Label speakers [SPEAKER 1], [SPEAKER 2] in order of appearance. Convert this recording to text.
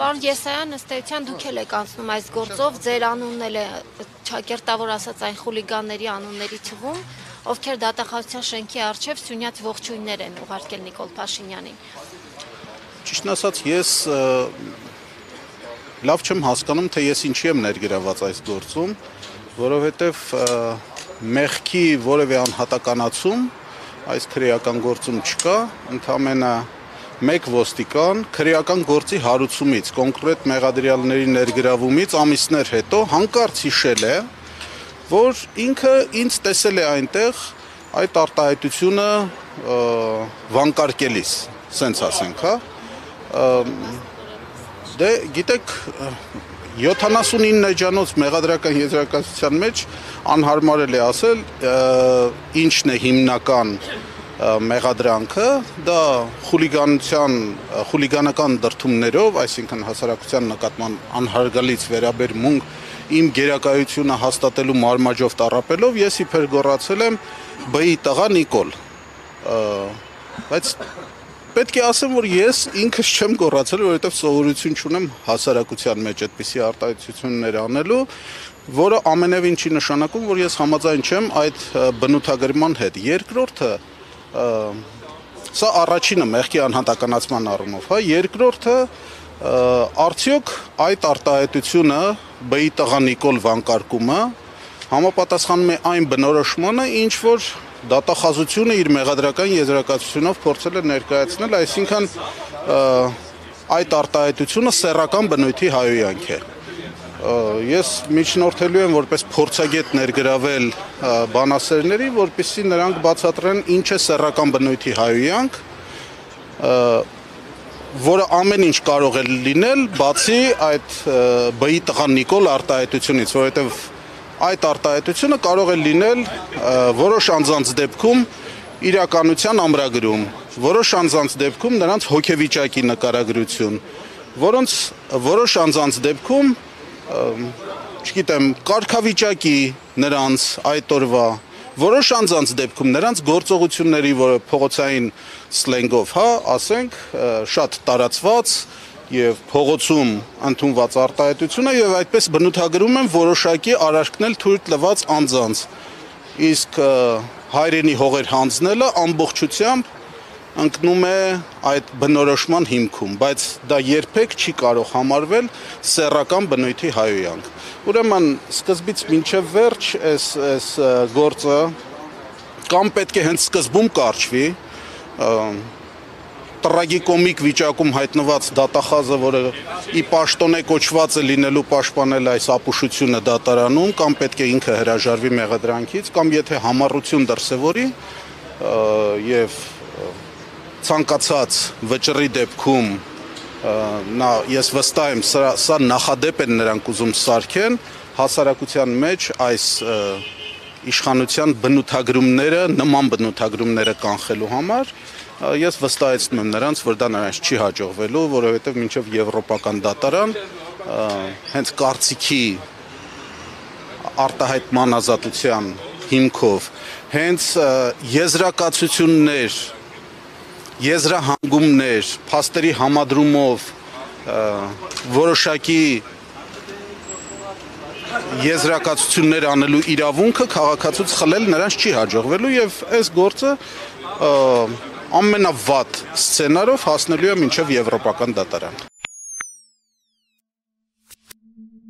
[SPEAKER 1] Պարոն Եսայան, ըստ էության դուք էլ եք անցնում այս գործով, ձեր անունն էլ է ճակերտավոր ասած այն խուլիգանների անունների թվում, ովքեր դատախազության շենքի առջև սյունյաց ողջույններ են ուղարկել Նիկոլ Փաշինյանին։
[SPEAKER 2] Ճիշտն ասած, ես լավ չեմ հասկանում, թե ես ինչի եմ ներգրաված այս գործում, որովհետև մեղքի որևէ անհատականացում այս քրեական գործում չկա, ընդամենը մեկ ոստիկան քրեական գործի հարուցումից, կոնկրետ մեղադրյալների ներգրավումից ամիսներ հետո հանկարծ հիշել է, որ ինքը ինձ տեսել է այնտեղ այդ արտահայտությունը վանկարկելիս, սենց ասենք, հա։ Դե գիտեք 79 էջանոց մեղադրական եզրակացության մեջ անհարմար է ասել ինչն է հիմնական մեղադրանքը դա խուլիգանության խուլիգանական դրթումներով, այսինքն հասարակության նկատմամբ անհարգալից վերաբերմունք իմ գերակայությունը հաստատելու մարմաճով տարապելով ես իբր գոռացել եմ բի տղա Նիկոլ բայց պետք է ասեմ որ ես ինքս չեմ գոռացել որովհետև սովորություն չունեմ հասարակության մեջ այդպիսի արտահայտություններ անելու որը ամենևին չի նշանակում որ ես համաձայն չեմ այդ բնութագրման հետ երկրորդը Սա առաջինը մեղքի անհատականացման առումով, հա, երկրորդը արդյոք այդ արտահայտությունը ԲԻ տղա Նիկոլ վանկարկումը համապատասխանում է այն բնորոշմանը, ինչ որ դատախազությունը իր մեղադրական եզրակացությունով փորձել է ներկայացնել, այսինքն այդ արտահայտությունը սեռական բնույթի հայոյանք է ես միջնորդելու եմ որպես փորձագետ ներգրավել բանասերների, որպեսզի նրանք բացատրեն ինչ է սեռական բնույթի հայոյանք, որը ամեն ինչ կարող է լինել, բացի այդ բի տղան Նիկոլ արտահայտությունից, որովհետև այդ արտահայտությունը կարող է լինել որոշ անձանց դեպքում իրականության ամրագրում, որոշ անձանց դեպքում նրանց հոգեվիճակի նկարագրություն, որոնց որոշ անձանց դեպքում չգիտեմ, կարգավիճակի նրանց այդ օրվա որոշ անձանց դեպքում նրանց գործողությունների, որը փողոցային սլենգով, հա, ասենք, շատ տարածված եւ փողոցում ընդունված արտահայտությունը եւ այդպես բնութագրում են որոշակի արարքնել թույլ տված անձանց։ Իսկ հայրենի հողեր հանձնելը ամբողջությամբ ընկնում է այդ բնորոշման հիմքում, բայց դա երբեք չի կարող համարվել սեռական բնույթի հայոյանք։ Ուրեմն սկզբից մինչև վերջ այս այս գործը կամ պետք է հենց սկզբում կարճվի, տրագիկոմիկ վիճակում հայտնված դատախազը, որը ի պաշտոնե կոչված է լինելու պաշտպանել այս ապուշությունը դատարանում, կամ պետք է ինքը հրաժարվի մեղադրանքից, կամ եթե համառություն դրսևորի եւ ցանկացած վճռի դեպքում նա ես վստահ եմ սա, սա նախադեպ են նրանք ուզում սարքեն հասարակության մեջ այս իշխանության բնութագրումները, նման բնութագրումները կանխելու համար ես վստահեցնում եմ նրանց, որ դա նրանց չի հաջողվելու, որովհետև մինչև եվրոպական դատարան հենց կարծիքի արտահայտման ազատության հիմքով հենց եզրակացություններ եզրահանգումներ, փաստերի համադրումով որոշակի եզրակացություններ անելու իրավունքը քաղաքացուց խլել նրանց չի հաջողվելու եւ այս գործը ամենավատ սցենարով հասնելու է մինչև եվրոպական դատարան։